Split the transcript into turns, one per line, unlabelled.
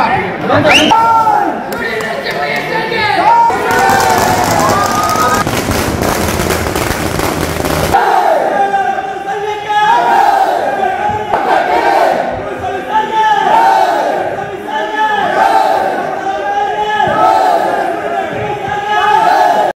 啊！